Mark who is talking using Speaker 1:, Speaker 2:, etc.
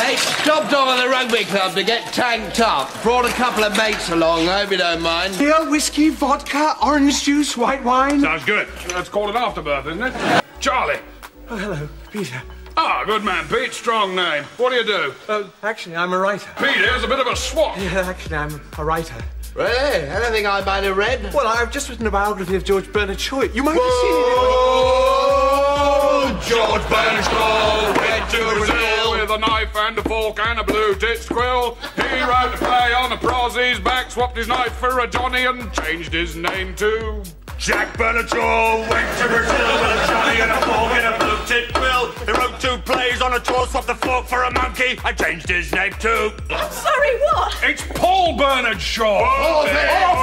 Speaker 1: along at the rugby club to get tanked up. Brought a couple of mates along, I hope you don't mind.
Speaker 2: Beer, whiskey, vodka, orange juice, white wine.
Speaker 3: Sounds good. That's called an afterbirth, isn't it? Charlie.
Speaker 2: Oh, hello, Peter.
Speaker 3: Ah, good man, Pete. Strong name. What do you do?
Speaker 2: Oh, actually, I'm a writer.
Speaker 3: Pete here's a bit of a swat.
Speaker 2: Yeah, actually, I'm a writer.
Speaker 1: Really? Anything I might have read?
Speaker 2: Well, I've just written a biography of George Bernard Shaw. You might have
Speaker 3: Oh, George Bernard Shaw a knife and a fork and a blue tits quill. He wrote a play on a prosy's back, swapped his knife for a Johnny and changed his name to
Speaker 4: Jack Bernard Shaw went to Brazil with a Johnny and a fork and a blue tip quill. He wrote two plays on a tour, swapped the fork for a monkey, and changed his name to.
Speaker 5: Sorry, what?
Speaker 3: It's Paul Bernard Shaw.
Speaker 4: Off it! Off it!